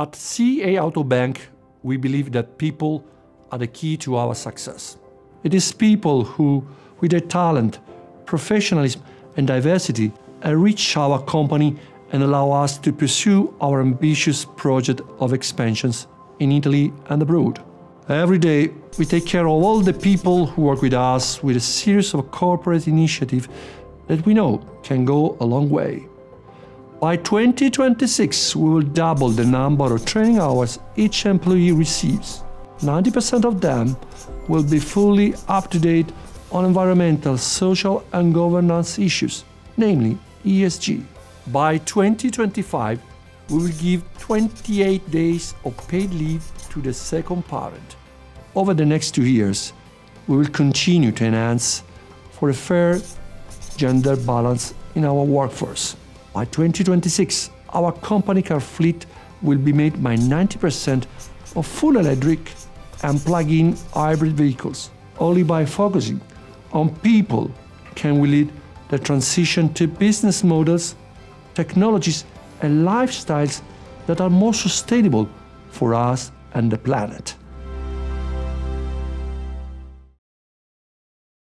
At CA Auto Bank, we believe that people are the key to our success. It is people who, with their talent, professionalism, and diversity, enrich our company and allow us to pursue our ambitious project of expansions in Italy and abroad. Every day, we take care of all the people who work with us with a series of corporate initiatives that we know can go a long way. By 2026, we will double the number of training hours each employee receives. 90% of them will be fully up to date on environmental, social, and governance issues, namely ESG. By 2025, we will give 28 days of paid leave to the second parent. Over the next two years, we will continue to enhance for a fair gender balance in our workforce. By 2026, our company car fleet will be made by 90% of full electric and plug-in hybrid vehicles. Only by focusing on people can we lead the transition to business models, technologies, and lifestyles that are more sustainable for us and the planet.